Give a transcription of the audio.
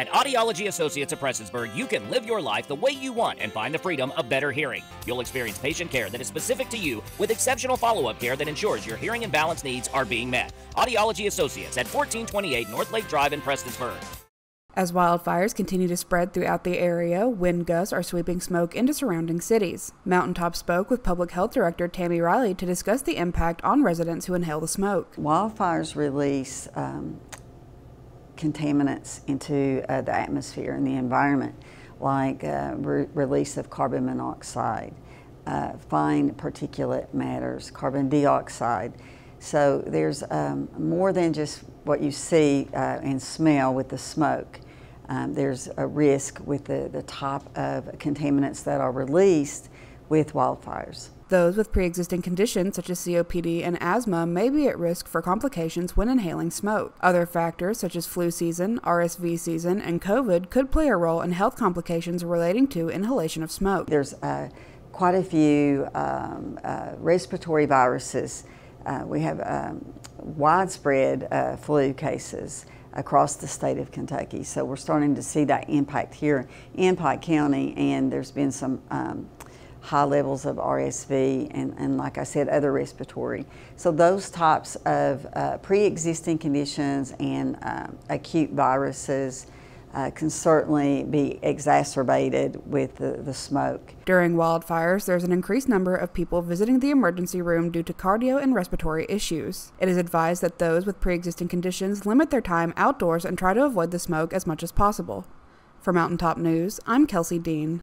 At Audiology Associates of Prestonsburg, you can live your life the way you want and find the freedom of better hearing. You'll experience patient care that is specific to you with exceptional follow up care that ensures your hearing and balance needs are being met. Audiology Associates at 1428 North Lake Drive in Prestonsburg. As wildfires continue to spread throughout the area, wind gusts are sweeping smoke into surrounding cities. Mountaintop spoke with Public Health Director Tammy Riley to discuss the impact on residents who inhale the smoke. Wildfires release um, contaminants into uh, the atmosphere and the environment, like uh, re release of carbon monoxide, uh, fine particulate matters, carbon dioxide. So there's um, more than just what you see uh, and smell with the smoke. Um, there's a risk with the, the type of contaminants that are released with wildfires. Those with pre existing conditions such as COPD and asthma may be at risk for complications when inhaling smoke. Other factors such as flu season, RSV season, and COVID could play a role in health complications relating to inhalation of smoke. There's uh, quite a few um, uh, respiratory viruses. Uh, we have um, widespread uh, flu cases across the state of Kentucky. So we're starting to see that impact here in Pike County, and there's been some um, high levels of RSV and, and, like I said, other respiratory. So those types of uh, pre-existing conditions and uh, acute viruses uh, can certainly be exacerbated with the, the smoke. During wildfires, there's an increased number of people visiting the emergency room due to cardio and respiratory issues. It is advised that those with pre existing conditions limit their time outdoors and try to avoid the smoke as much as possible. For Mountaintop News, I'm Kelsey Dean.